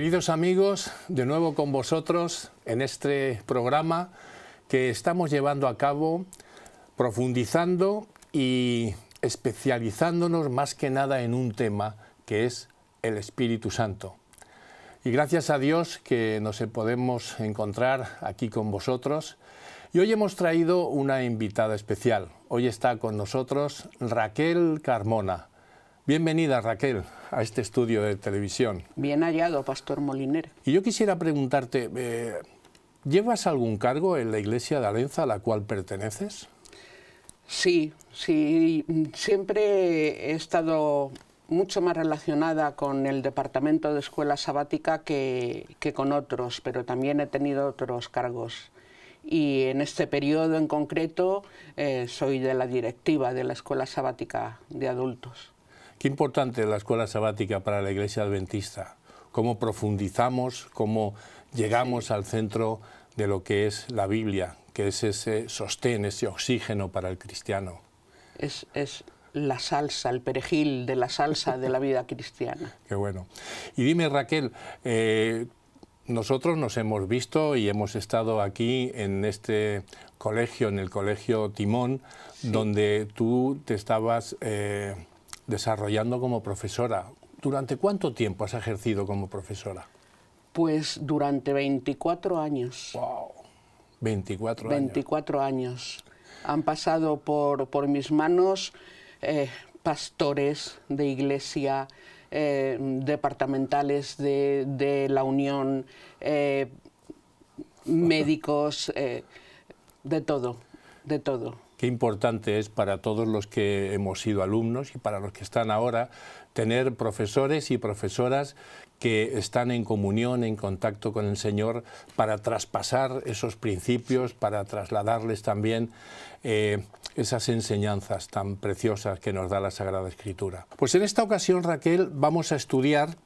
Queridos amigos, de nuevo con vosotros en este programa que estamos llevando a cabo profundizando y especializándonos más que nada en un tema que es el Espíritu Santo. Y gracias a Dios que nos podemos encontrar aquí con vosotros. Y hoy hemos traído una invitada especial. Hoy está con nosotros Raquel Carmona. Bienvenida Raquel a este estudio de televisión. Bien hallado, Pastor Moliner. Y yo quisiera preguntarte, eh, ¿llevas algún cargo en la iglesia de Alenza a la cual perteneces? Sí, sí, siempre he estado mucho más relacionada con el departamento de escuela sabática que, que con otros, pero también he tenido otros cargos y en este periodo en concreto eh, soy de la directiva de la Escuela Sabática de Adultos. Qué importante la escuela sabática para la Iglesia Adventista. Cómo profundizamos, cómo llegamos al centro de lo que es la Biblia, que es ese sostén, ese oxígeno para el cristiano. Es, es la salsa, el perejil de la salsa de la vida cristiana. Qué bueno. Y dime, Raquel, eh, nosotros nos hemos visto y hemos estado aquí en este colegio, en el Colegio Timón, donde tú te estabas eh, desarrollando como profesora. ¿Durante cuánto tiempo has ejercido como profesora? Pues durante 24 años. ¡Wow! 24 años. 24 años. Han pasado por, por mis manos eh, pastores de iglesia, eh, departamentales de, de, la Unión, eh, médicos, de todo, de todo qué importante es para todos los que hemos sido alumnos y para los que están ahora tener profesores y profesoras que están en comunión, en contacto con el Señor, para traspasar esos principios, para trasladarles también eh, esas enseñanzas tan preciosas que nos da la Sagrada Escritura. Pues en esta ocasión, Raquel, vamos a estudiar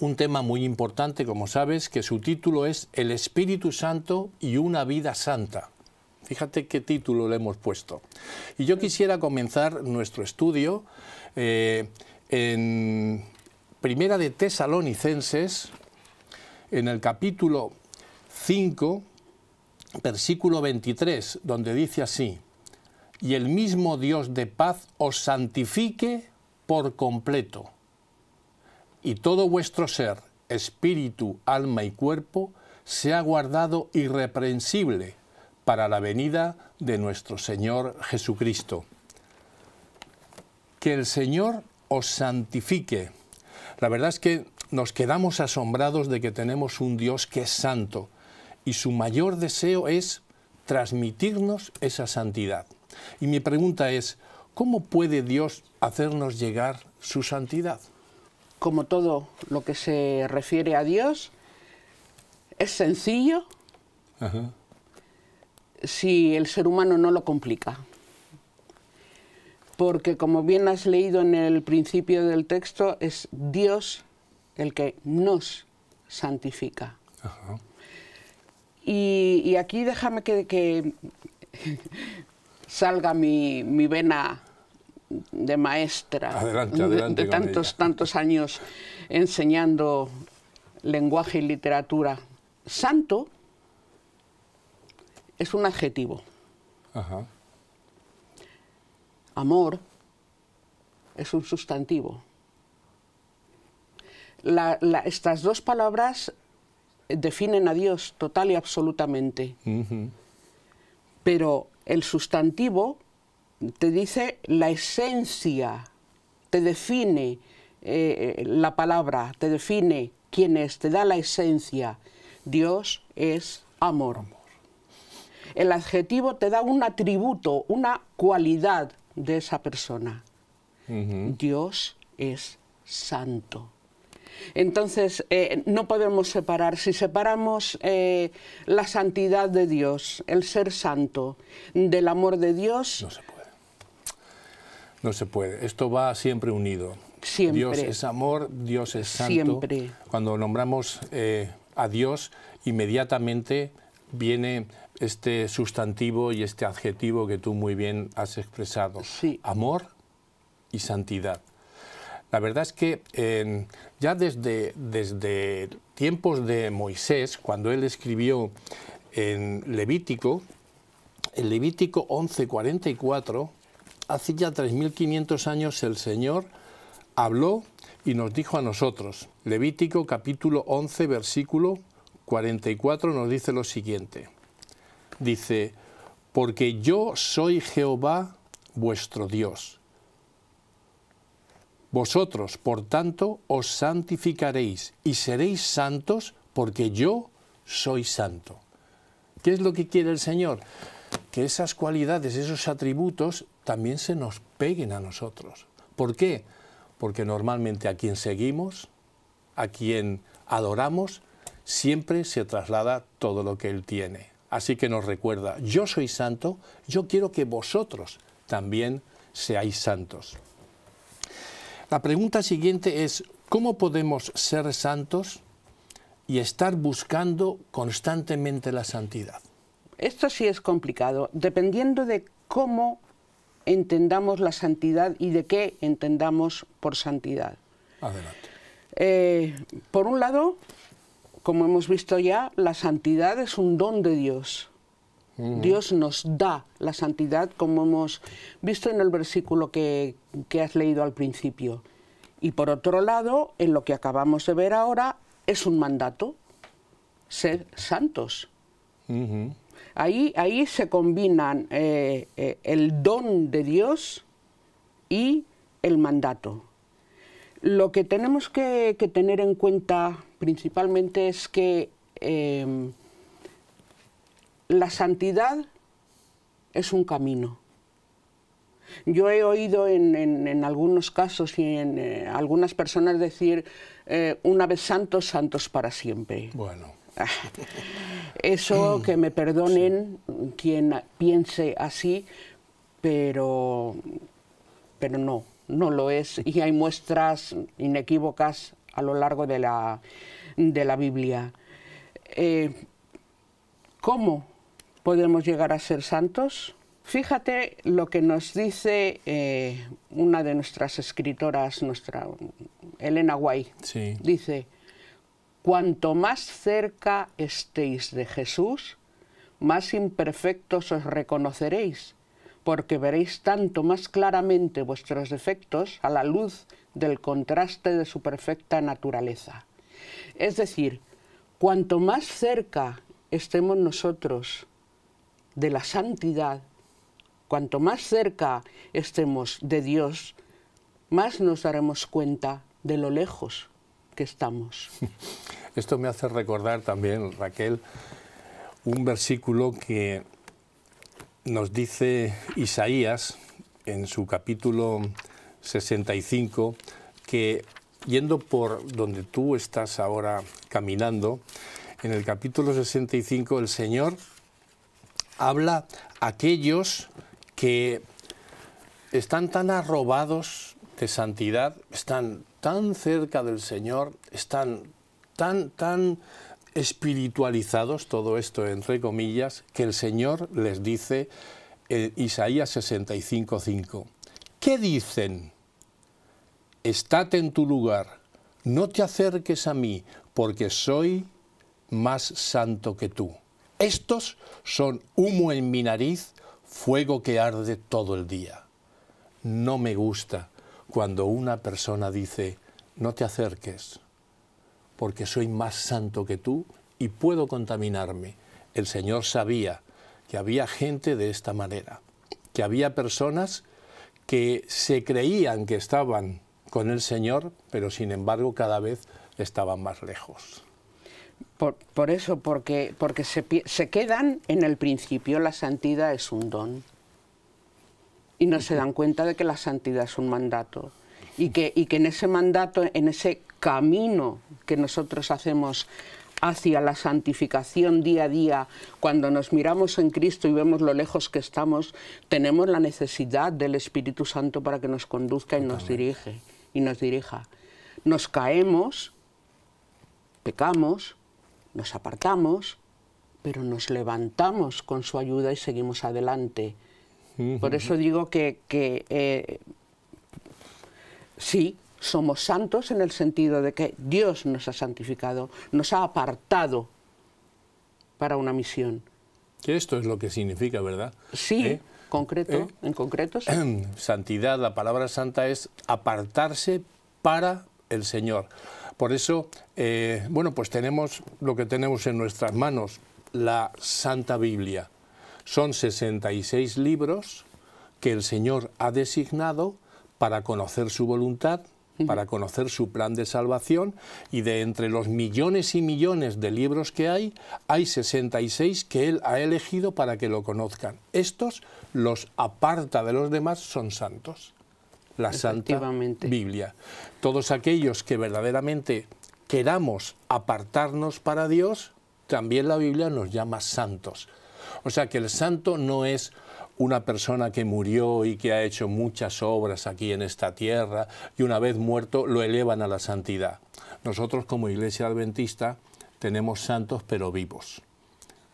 un tema muy importante, como sabes, que su título es El Espíritu Santo y una vida santa. Fíjate qué título le hemos puesto. Y yo quisiera comenzar nuestro estudio eh, en Primera de Tesalonicenses, en el capítulo 5, versículo 23, donde dice así, y el mismo Dios de paz os santifique por completo, y todo vuestro ser, espíritu, alma y cuerpo, sea guardado irreprensible para la venida de nuestro Señor Jesucristo. Que el Señor os santifique. La verdad es que nos quedamos asombrados de que tenemos un Dios que es santo y su mayor deseo es transmitirnos esa santidad. Y mi pregunta es, ¿cómo puede Dios hacernos llegar su santidad? Como todo lo que se refiere a Dios, es sencillo, Ajá si el ser humano no lo complica. Porque como bien has leído en el principio del texto, es Dios el que nos santifica. Y, aquí déjame que, salga mi, vena de maestra de, tantos, tantos años enseñando lenguaje y literatura. Santo es un adjetivo. Amor es un sustantivo. estas dos palabras definen a Dios total y absolutamente. Pero el sustantivo te dice la esencia, te define eh, la palabra, te define quién es, te da la esencia. Dios es amor el adjetivo te da un atributo, una cualidad de esa persona. Dios es santo. Entonces, eh, no podemos separar. Si separamos eh, la santidad de Dios, el ser santo, del amor de Dios... No se puede. No se puede. Esto va siempre unido. Siempre. Dios es amor, Dios es santo. Siempre. Cuando nombramos eh, a Dios, inmediatamente viene este sustantivo y este adjetivo que tú muy bien has expresado. Sí. Amor y santidad. La verdad es que ya desde, desde tiempos de Moisés, cuando él escribió en Levítico, en Levítico 11:44, hace ya 3.500 años el Señor habló y nos dijo a nosotros. Levítico capítulo 11, versículo 44 nos dice lo siguiente. Dice, porque yo soy Jehová vuestro Dios vosotros, por tanto, os santificaréis y seréis santos porque yo soy santo. ¿Qué es lo que quiere el Señor? Que esas cualidades, esos atributos también se nos peguen a nosotros. ¿Por qué? Porque normalmente a quien seguimos, a quien adoramos, siempre se traslada todo lo que Él tiene. Así que nos recuerda, yo soy santo, yo quiero que vosotros también seáis santos. La pregunta siguiente es, ¿cómo podemos ser santos y estar buscando constantemente la santidad? Esto sí es complicado, dependiendo de cómo entendamos la santidad y de qué entendamos por santidad. Adelante. Eh, por un lado, como hemos visto ya, la santidad es un don de Dios. Dios nos da la santidad, como hemos visto en el versículo que, has leído al principio. Y por otro lado, en lo que acabamos de ver ahora, es un mandato, ser santos. ahí, ahí, se combinan eh, eh, el don de Dios y el mandato. Lo que tenemos que, tener en cuenta principalmente es que em, la santidad es un camino. Yo he oído en, algunos casos y en eh, algunas personas decir, eh, una vez santos, santos para siempre. Bueno. Eso que me perdonen quien piense así, pero, pero no, no lo es. Y hay muestras inequívocas a lo largo de la, de la Biblia. Eh, ¿Cómo podemos llegar a ser santos? Fíjate lo que nos dice eh, una de nuestras escritoras, nuestra Elena White. Dice, cuanto más cerca estéis de Jesús, más imperfectos os reconoceréis, porque veréis tanto más claramente vuestros defectos a la luz del contraste de su perfecta naturaleza. Es decir, cuanto más cerca estemos nosotros de la santidad, cuanto más cerca estemos de Dios, más nos daremos cuenta de lo lejos que estamos. Esto me hace recordar también, Raquel, un versículo que nos dice Isaías en su capítulo 65, que yendo por donde tú estás ahora caminando, en el capítulo 65 el Señor habla a aquellos que están tan arrobados de santidad, están tan cerca del Señor, están tan, tan espiritualizados, todo esto entre comillas, que el Señor les dice en Isaías 65:5, ¿qué dicen? Estate en tu lugar, no te acerques a mí, porque soy más santo que tú. Estos son humo en mi nariz, fuego que arde todo el día. No me gusta cuando una persona dice, no te acerques, porque soy más santo que tú y puedo contaminarme. El Señor sabía que había gente de esta manera, que había personas que se creían que estaban con el Señor, pero sin embargo cada vez estaban más lejos. Por, eso, porque, porque se, se, quedan en el principio, la santidad es un don. Y no se dan cuenta de que la santidad es un mandato. Y que, y que en ese mandato, en ese camino que nosotros hacemos hacia la santificación día a día, cuando nos miramos en Cristo y vemos lo lejos que estamos, tenemos la necesidad del Espíritu Santo para que nos conduzca y nos dirige y nos dirija. Nos caemos, pecamos, nos apartamos, pero nos levantamos con su ayuda y seguimos adelante. Por eso digo que, eh, sí, somos santos en el sentido de que Dios nos ha santificado, nos ha apartado para una misión. Que esto es lo que significa, ¿verdad? Sí, ¿Eh? concreto, ¿Eh? en concreto. Santidad, la palabra santa es apartarse para el Señor. Por eso, eh, bueno, pues tenemos lo que tenemos en nuestras manos, la Santa Biblia. Son 66 libros que el Señor ha designado para conocer su voluntad, para conocer su plan de salvación y de entre los millones y millones de libros que hay, hay 66 que Él ha elegido para que lo conozcan. Estos los aparta de los demás, son santos. La Santa Biblia. Todos aquellos que verdaderamente queramos apartarnos para Dios, también la Biblia nos llama santos. O sea que el santo no es una persona que murió y que ha hecho muchas obras aquí en esta tierra y una vez muerto lo elevan a la santidad. Nosotros como iglesia adventista tenemos santos pero vivos,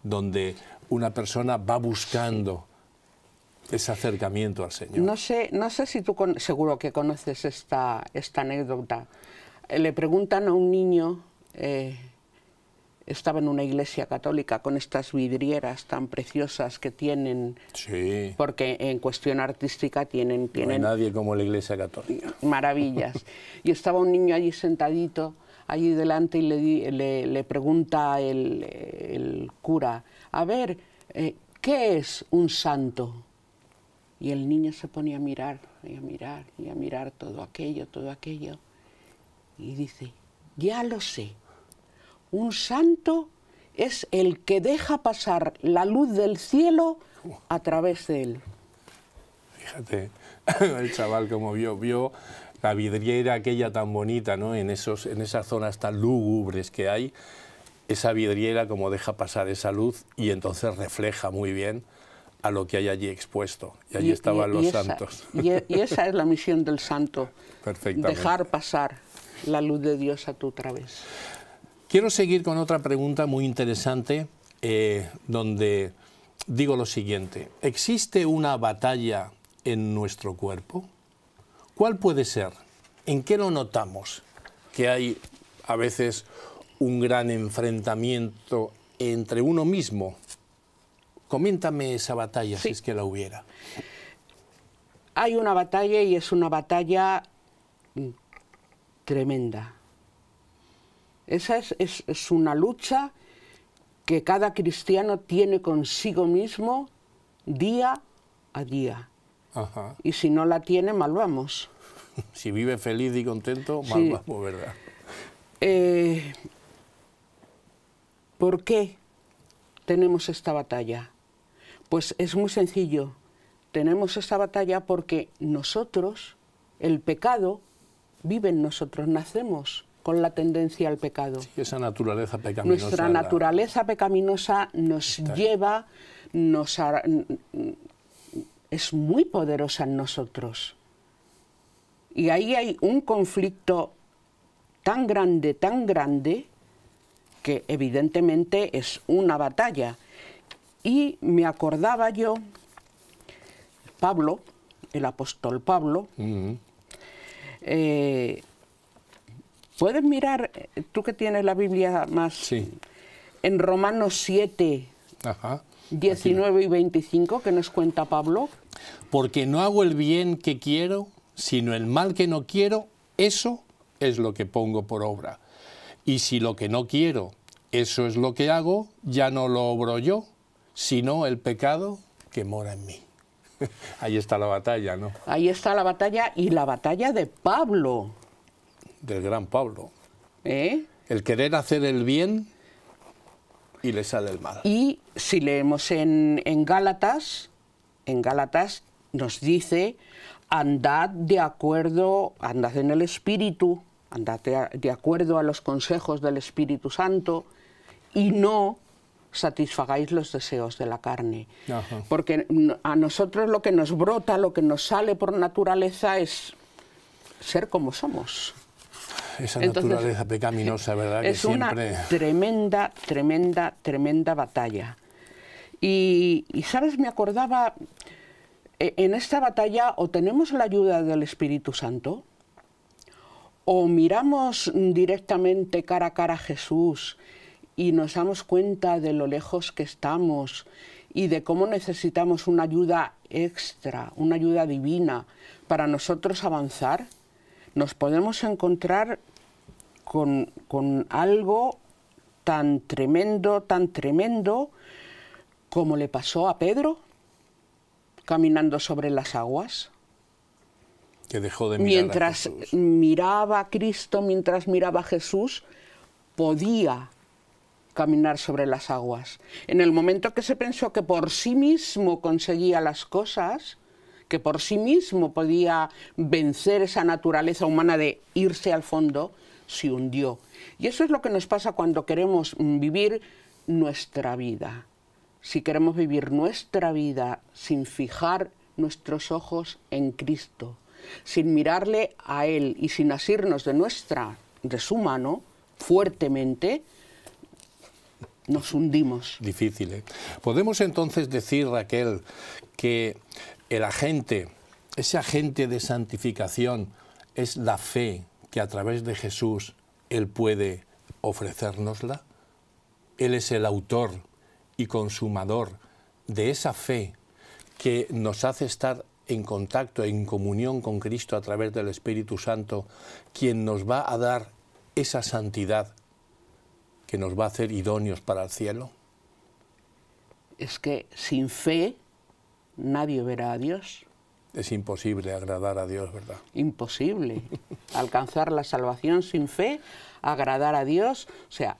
donde una persona va buscando ese acercamiento al Señor. No sé, no sé si tú seguro que conoces esta, esta anécdota. Le preguntan a un niño eh, estaba en una iglesia católica con estas vidrieras tan preciosas que tienen, sí. porque en cuestión artística tienen... tienen no hay nadie como la iglesia católica. Maravillas. y estaba un niño allí sentadito, allí delante, y le, le, pregunta el, el, cura, a ver, eh, ¿qué es un santo? Y el niño se pone a mirar, y a mirar, y a mirar todo aquello, todo aquello, y dice, ya lo sé un santo es el que deja pasar la luz del cielo a través de él. Fíjate, el chaval como vio, vio la vidriera aquella tan bonita, ¿no? En, esos, en esas zonas tan lúgubres que hay, esa vidriera como deja pasar esa luz y entonces refleja muy bien a lo que hay allí expuesto. Y allí estaban los santos. Y, y, esa es la misión del santo. Dejar pasar la luz de Dios a tu través. Quiero seguir con otra pregunta muy interesante, eh, donde digo lo siguiente. ¿Existe una batalla en nuestro cuerpo? ¿Cuál puede ser? ¿En qué lo notamos? Que hay a veces un gran enfrentamiento entre uno mismo. Coméntame esa batalla, si es que la hubiera. Hay una batalla y es una batalla tremenda esa es, una lucha que cada cristiano tiene consigo mismo día a día. Y si no la tiene, mal vamos. Si vive feliz y contento, mal vamos, ¿verdad? Eh, ¿Por qué tenemos esta batalla? Pues es muy sencillo. Tenemos esta batalla porque nosotros, el pecado, vive en nosotros, nacemos con la tendencia al pecado. esa naturaleza pecaminosa. Nuestra naturaleza pecaminosa nos lleva, nos es muy poderosa en nosotros. Y ahí hay un conflicto tan grande, tan grande, que evidentemente es una batalla. Y me acordaba yo, Pablo, el apóstol Pablo, Puedes mirar, eh, tú que tienes la Biblia más, sí. en Romanos 7, 19 y 25, que nos cuenta Pablo. Porque no hago el bien que quiero, sino el mal que no quiero, eso es lo que pongo por obra. Y si lo que no quiero, eso es lo que hago, ya no lo obro yo, sino el pecado que mora en mí. Ahí está la batalla, ¿no? Ahí está la batalla y la batalla de Pablo del gran Pablo. ¿Eh? El querer hacer el bien y le sale el mal. Y si leemos en, en Gálatas, en Gálatas nos dice, andad de acuerdo, andad en el Espíritu, andad de, acuerdo a los consejos del Espíritu Santo y no satisfagáis los deseos de la carne. Porque a nosotros lo que nos brota, lo que nos sale por naturaleza es ser como somos esa naturaleza pecaminosa, ¿verdad? Es una tremenda, tremenda, tremenda batalla. Y, ¿sabes? Me acordaba, e, en esta batalla o tenemos la ayuda del Espíritu Santo, o miramos directamente cara a cara a Jesús y nos damos cuenta de lo lejos que estamos y de cómo necesitamos una ayuda extra, una ayuda divina para nosotros avanzar, nos podemos encontrar con, con algo tan tremendo, tan tremendo, como le pasó a Pedro caminando sobre las aguas. Que dejó de mirar mientras a Jesús. miraba a Cristo, mientras miraba a Jesús, podía caminar sobre las aguas. En el momento que se pensó que por sí mismo conseguía las cosas, que por sí mismo podía vencer esa naturaleza humana de irse al fondo, se hundió. Y eso es lo que nos pasa cuando queremos vivir nuestra vida. Si queremos vivir nuestra vida sin fijar nuestros ojos en Cristo, sin mirarle a Él y sin asirnos de nuestra, de su mano, fuertemente, nos hundimos. Difícil, ¿eh? Podemos entonces decir, Raquel, que el agente, ese agente de santificación, es la fe que a través de Jesús Él puede ofrecérnosla. Él es el autor y consumador de esa fe que nos hace estar en contacto, en comunión con Cristo a través del Espíritu Santo, quien nos va a dar esa santidad que nos va a hacer idóneos para el cielo. Es que sin fe nadie verá a Dios. Es imposible agradar a Dios, ¿verdad? Imposible. Alcanzar la salvación sin fe, agradar a Dios. O sea,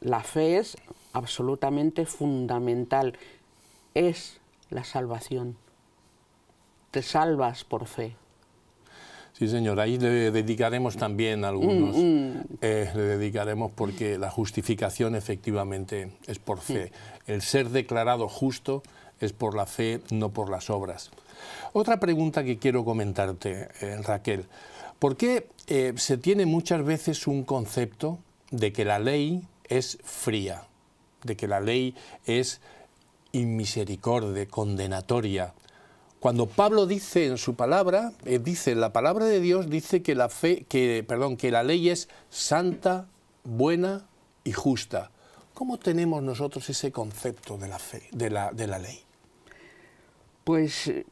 la fe es absolutamente fundamental. Es la salvación. Te salvas por fe. Sí, señor, ahí le dedicaremos también algunos. Mm, eh, le dedicaremos porque la justificación efectivamente es por fe. El ser declarado justo es por la fe, no por las obras. Otra pregunta que quiero comentarte, eh, Raquel. ¿Por qué eh, se tiene muchas veces un concepto de que la ley es fría, de que la ley es inmisericordia, condenatoria? Cuando Pablo dice en su palabra, eh, dice la palabra de Dios dice que la fe, que perdón, que la ley es santa, buena y justa. ¿Cómo tenemos nosotros ese concepto de la fe, de la ley? Pues eh,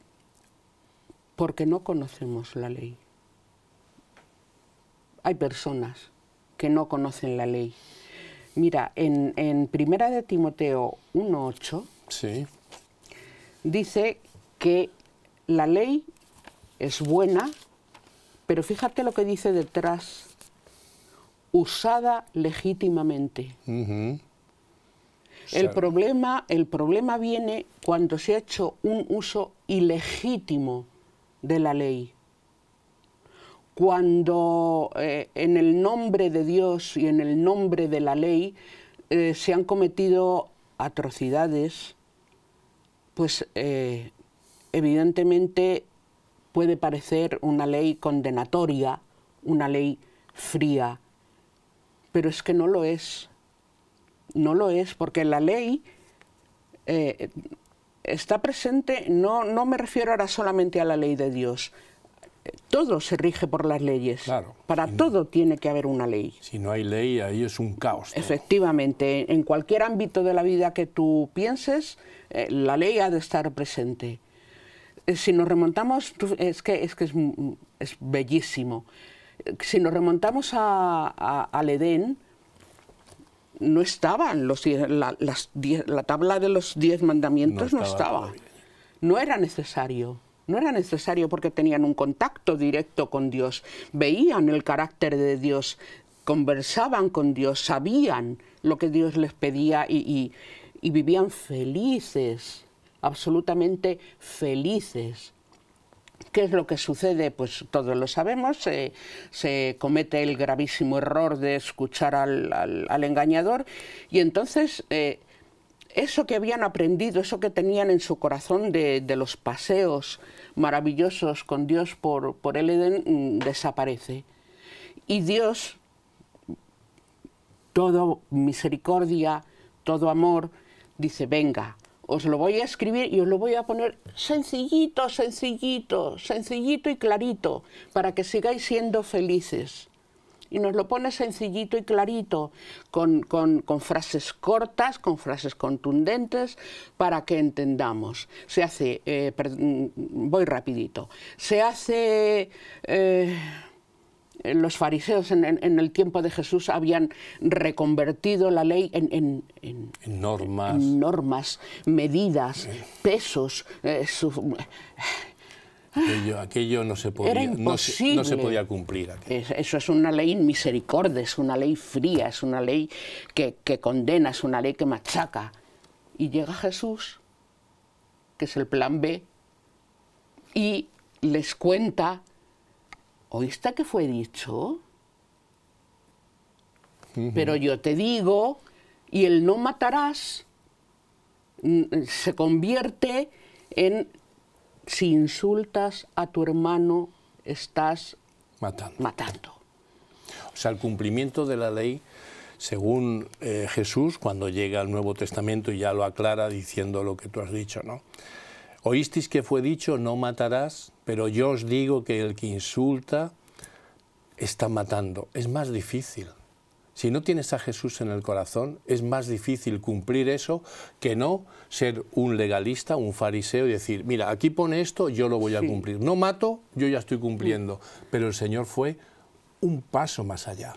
porque no conocemos la ley. Hay personas que no conocen la ley. Mira, en, en Primera de Timoteo 1.8 Sí, dice que la ley es buena, pero fíjate lo que dice detrás, usada legítimamente. El problema, el problema viene cuando se ha hecho un uso ilegítimo de la ley. Cuando eh, en el nombre de Dios y en el nombre de la ley eh, se han cometido atrocidades, pues eh, evidentemente puede parecer una ley condenatoria, una ley fría, pero es que no lo es. No lo es, porque la ley eh, está presente, no, no me refiero ahora solamente a la ley de Dios, todo se rige por las leyes. Claro. Para todo tiene que haber una ley. Si no hay ley, ahí es un caos. todo. Efectivamente, en cualquier ámbito de la vida que tú pienses, eh, la ley ha de estar presente. Eh, Si nos remontamos, es que es, que es, es bellísimo. Si nos remontamos a- a- al Edén, no estaban los, la, las die- la tabla de los diez mandamientos, No no estaba. No era necesario. No era necesario porque tenían un contacto directo con Dios, veían el carácter de Dios, conversaban con Dios, sabían lo que Dios les pedía y, y- y vivían felices, absolutamente felices. ¿Qué es lo que sucede? Pues todos lo sabemos, se, comete el gravísimo error de escuchar al, al- al engañador y entonces eh, eso que habían aprendido, eso que tenían en su corazón de, de los paseos maravillosos con Dios por, por el Edén, mm, desaparece. Y Dios, todo misericordia, todo amor, dice, venga, os lo voy a escribir y os lo voy a poner sencillito, sencillito, sencillito y clarito, para que sigáis siendo felices. y nos lo pone sencillito y clarito, con, con, frases cortas, con frases contundentes, para que entendamos. Se hace, eh, voy rapidito, se hace... Eh, los fariseos en, el tiempo de Jesús habían reconvertido la ley en, normas. normas. medidas, pesos. Eh, aquello, no, se podía, no, se, podía cumplir. eso es una ley misericordia, es una ley fría, es una ley que, que condena, es una ley que machaca. Y llega Jesús, que es el plan B, y les cuenta ¿oíste que fue dicho? Pero yo te digo, y el no matarás mm, se convierte en si insultas a tu hermano estás matando. O sea, el cumplimiento de la ley, según eh, Jesús, cuando llega al Nuevo Testamento y ya lo aclara diciendo lo que tú has dicho, ¿no? Oísteis que fue dicho, no matarás, pero yo os digo que el que insulta está matando. Es más difícil. Si no tienes a Jesús en el corazón, es más difícil cumplir eso que no ser un legalista, un fariseo y decir, mira, aquí pone esto, yo lo voy a cumplir. No mato, yo ya estoy cumpliendo. Pero el Señor fue un paso más allá.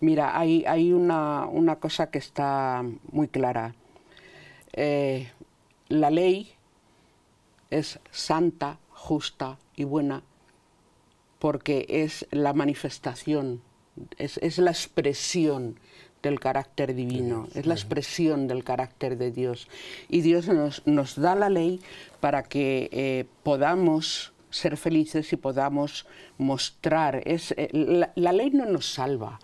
Mira, hay, hay una, cosa que está muy clara. Eh, la ley es santa, justa y buena porque es la manifestación, es, la expresión del carácter divino, es la expresión del carácter de Dios. Y Dios nos, da la ley para que eh, podamos ser felices y podamos mostrar. Es, eh, la, ley no nos salva.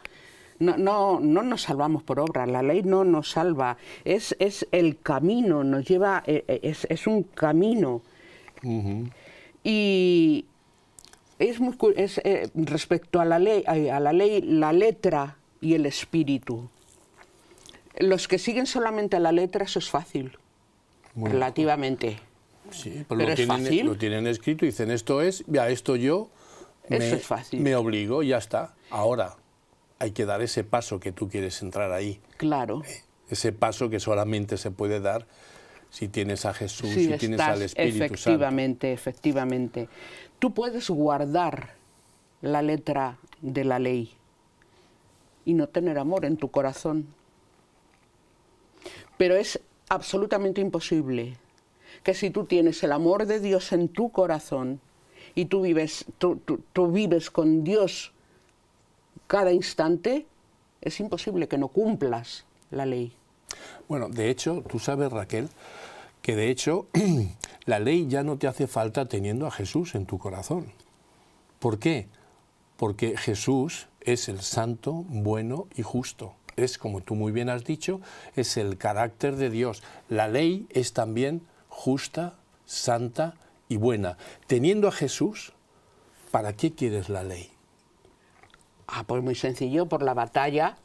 No, no, no, nos salvamos por obra, la ley no nos salva, es, es el camino, nos lleva, eh, es, es un camino y es, muy, es eh, respecto a la, ley, a la ley, la letra y el espíritu. Los que siguen solamente la letra, eso es fácil, relativamente. Sí, pues Pero lo, tienen, fácil. lo tienen escrito y dicen, esto es, ya esto yo me, es fácil. me obligo, ya está. Ahora hay que dar ese paso que tú quieres entrar ahí. Claro. Eh, ese paso que solamente se puede dar si tienes a Jesús, si tienes al Espíritu efectivamente, Efectivamente, Tú puedes guardar la letra de la ley y no tener amor en tu corazón. Pero es absolutamente imposible que si tú tienes el amor de Dios en tu corazón y tú vives, tú vives con Dios cada instante, es imposible que no cumplas la ley. Bueno, de hecho, tú sabes, Raquel, que de hecho la ley ya no te hace falta teniendo a Jesús en tu corazón. ¿Por qué? Porque Jesús es el santo, bueno y justo. Es, como tú muy bien has dicho, es el carácter de Dios. La ley es también justa, santa y buena. Teniendo a Jesús, ¿para qué quieres la ley? Ah, pues muy sencillo, por la batalla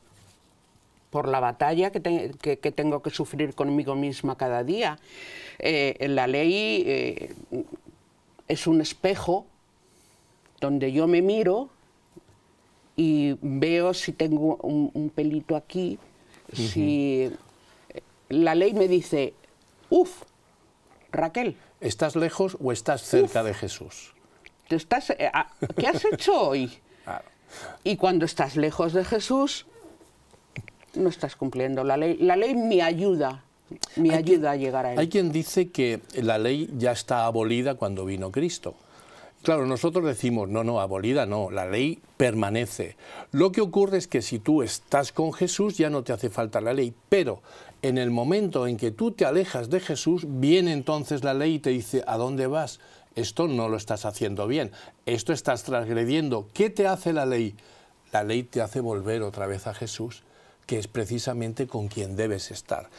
por la batalla que, tengo que sufrir conmigo misma cada día. Eh, la ley eh, es un espejo donde yo me miro y veo si tengo un, pelito aquí, si la ley me dice, uff, Raquel. ¿Estás lejos o estás cerca de Jesús? estás, eh, ah, ¿Qué has hecho hoy? Y cuando estás lejos de Jesús, no estás cumpliendo la ley. La ley me ayuda, me ayuda a llegar a él. Hay quien dice que la ley ya está abolida cuando vino Cristo. Claro, nosotros decimos, no, no, abolida no, la ley permanece. Lo que ocurre es que si tú estás con Jesús ya no te hace falta la ley, pero en el momento en que tú te alejas de Jesús, viene entonces la ley y te dice, ¿a dónde vas? Esto no lo estás haciendo bien, esto estás transgrediendo. ¿Qué te hace la ley? La ley te hace volver otra vez a Jesús que es precisamente con quien debes estar.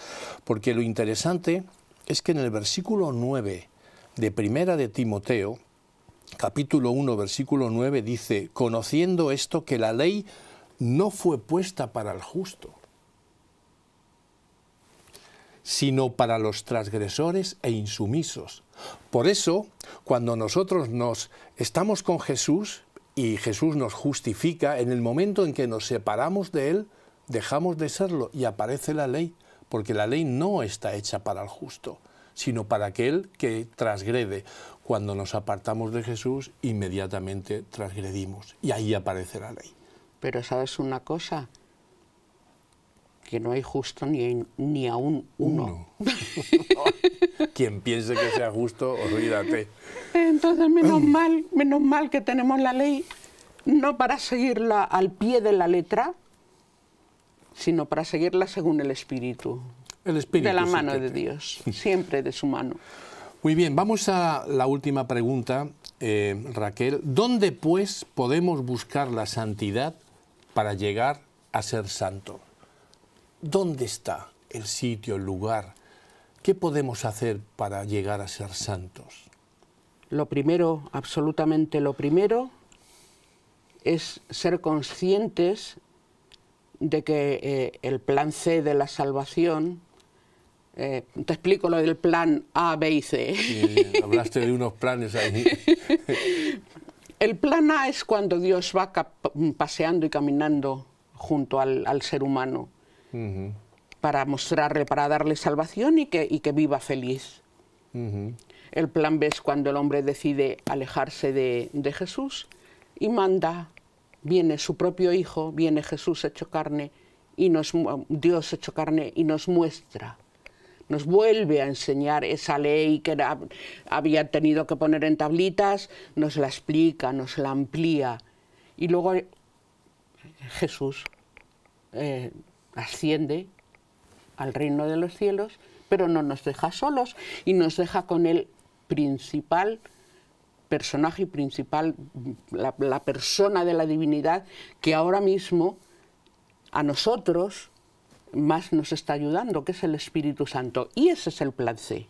Porque lo interesante es que en el versículo 9 de Primera de Timoteo, capítulo 1, versículo 9, dice, conociendo esto que la ley no fue puesta para el justo, sino para los transgresores e insumisos. Por eso, cuando nosotros nos estamos con Jesús, y Jesús nos justifica, en el momento en que nos separamos de Él, dejamos de serlo y aparece la ley, porque la ley no está hecha para el justo, sino para aquel que transgrede. Cuando nos apartamos de Jesús, inmediatamente transgredimos y ahí aparece la ley. Pero sabes una cosa, que no hay justo ni, ni aún uno. uno. Quien piense que sea justo, olvídate. Entonces, menos mal, menos mal que tenemos la ley, no para seguirla al pie de la letra, sino para seguirla según el Espíritu. El Espíritu. De la mano de Dios, siempre de su mano. Muy bien, vamos a la última pregunta, eh, Raquel. ¿Dónde pues podemos buscar la santidad para llegar a ser santo? ¿Dónde está el sitio, el lugar? ¿Qué podemos hacer para llegar a ser santos? Lo primero, absolutamente lo primero, es ser conscientes de que eh, el plan C de la salvación, eh, te explico lo del plan A, B y C. Y hablaste de unos planes ahí. El plan A es cuando Dios va paseando y caminando junto al, al ser humano para mostrarle, para darle salvación y que, y que viva feliz. El plan B es cuando el hombre decide alejarse de, de Jesús y manda, viene su propio Hijo, viene Jesús hecho carne, y nos, Dios hecho carne y nos muestra, nos vuelve a enseñar esa ley que había tenido que poner en tablitas, nos la explica, nos la amplía. Y luego eh, Jesús eh, asciende al reino de los cielos, pero no nos deja solos y nos deja con el principal personaje principal, la, la persona de la divinidad que ahora mismo a nosotros más nos está ayudando, que es el Espíritu Santo. Y ese es el plan C.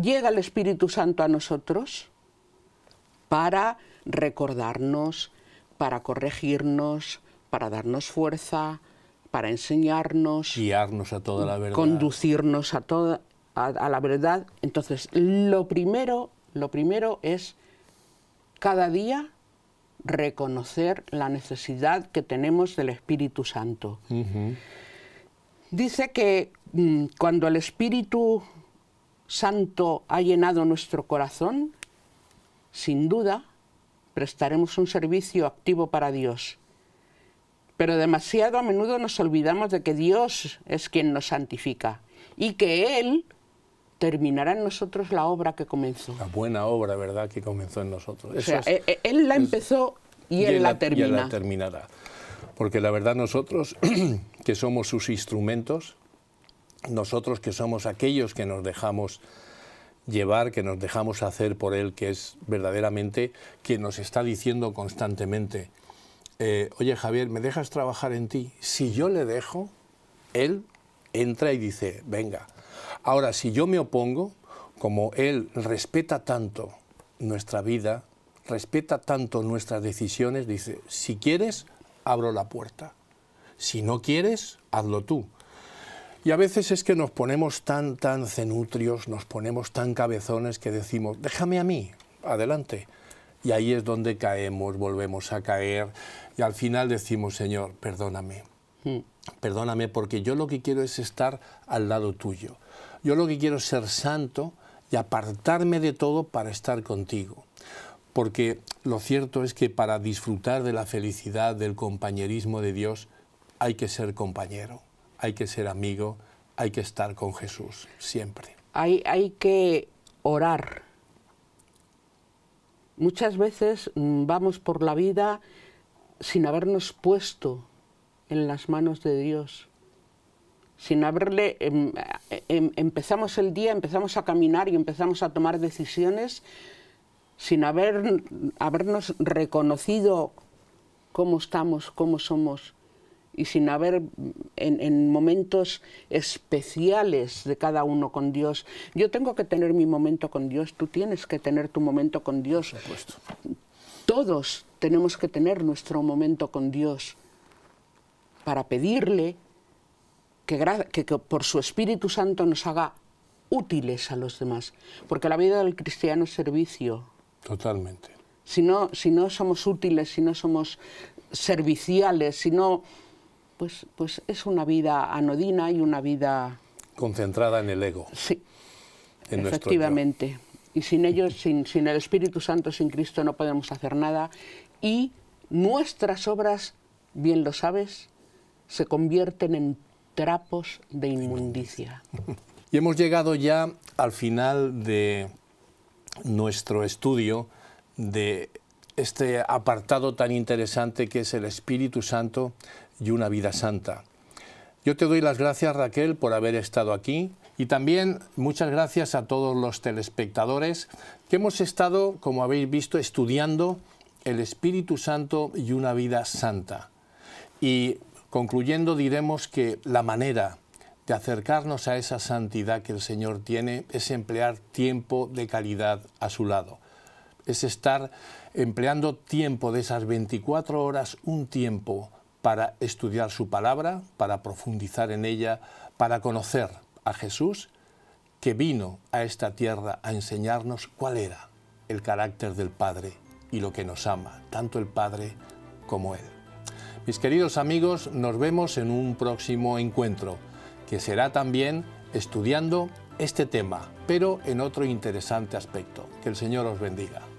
Llega el Espíritu Santo a nosotros para recordarnos, para corregirnos, para darnos fuerza, para enseñarnos, Guiarnos a toda la verdad. conducirnos a toda a, a la verdad. Entonces, lo primero, lo primero es cada día reconocer la necesidad que tenemos del Espíritu Santo. Dice que mm, cuando el Espíritu Santo ha llenado nuestro corazón, sin duda prestaremos un servicio activo para Dios. Pero demasiado a menudo nos olvidamos de que Dios es quien nos santifica y que Él terminará en nosotros la obra que comenzó. La buena obra, ¿verdad?, que comenzó en nosotros. O Eso sea, es- eh, eh, Él la empezó y Él la y termina. terminará. Porque la verdad nosotros, que somos sus instrumentos, nosotros que somos aquellos que nos dejamos llevar, que nos dejamos hacer por Él, que es verdaderamente quien nos está diciendo constantemente, eh, oye Javier, ¿me dejas trabajar en ti? Si yo le dejo, Él entra y dice, venga. Ahora, si yo me opongo, como Él respeta tanto nuestra vida, respeta tanto nuestras decisiones, dice, si quieres, abro la puerta. Si no quieres, hazlo tú. Y a veces es que nos ponemos tan, tan cenutrios, nos ponemos tan cabezones que decimos, déjame a mí, adelante. Y ahí es donde caemos, volvemos a caer y al final decimos, Señor, perdóname. Perdóname porque yo lo que quiero es estar al lado tuyo. Yo lo que quiero es ser santo y apartarme de todo para estar contigo. Porque lo cierto es que para disfrutar de la felicidad, del compañerismo de Dios, hay que ser compañero, hay que ser amigo, hay que estar con Jesús siempre. hay, hay que orar. Muchas veces mm, vamos por la vida sin habernos puesto en las manos de Dios, sin haberle... em, em, empezamos el día, empezamos a caminar y empezamos a tomar decisiones sin haber, habernos reconocido cómo estamos, cómo somos, y sin haber en, en momentos especiales de cada uno con Dios. Yo tengo que tener mi momento con Dios, tú tienes que tener tu momento con Dios. Todos tenemos que tener nuestro momento con Dios para pedirle que, que- que por su Espíritu Santo nos haga útiles a los demás. Porque la vida del cristiano es servicio. Totalmente. si no, si no somos útiles, si no somos serviciales, si no, pues, pues es una vida anodina y una vida... Concentrada en el ego. Sí, efectivamente. Y sin ellos, sin, sin el Espíritu Santo, sin Cristo, no podemos hacer nada. Y nuestras obras, bien lo sabes, se convierten en trapos de inmundicia. Y hemos llegado ya al final de nuestro estudio de este apartado tan interesante que es el Espíritu Santo y una vida santa. Yo te doy las gracias Raquel por haber estado aquí y también muchas gracias a todos los telespectadores que hemos estado, como habéis visto, estudiando el Espíritu Santo y una vida santa. Y concluyendo diremos que la manera de acercarnos a esa santidad que el Señor tiene es emplear tiempo de calidad a su lado. Es estar empleando tiempo de esas 24 horas, un tiempo para estudiar su palabra, para profundizar en ella, para conocer a Jesús, que vino a esta tierra a enseñarnos cuál era el carácter del Padre y lo que nos ama, tanto el Padre como Él. Mis queridos amigos, nos vemos en un próximo encuentro, que será también estudiando este tema, pero en otro interesante aspecto. Que el Señor os bendiga.